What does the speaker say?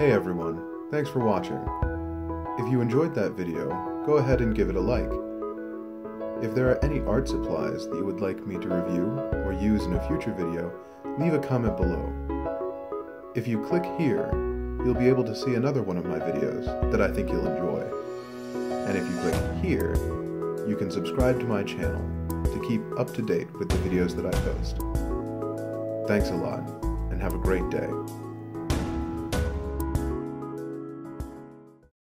Hey everyone, thanks for watching. If you enjoyed that video, go ahead and give it a like. If there are any art supplies that you would like me to review or use in a future video, leave a comment below. If you click here, you'll be able to see another one of my videos that I think you'll enjoy. And if you click here, you can subscribe to my channel to keep up to date with the videos that I post. Thanks a lot, and have a great day.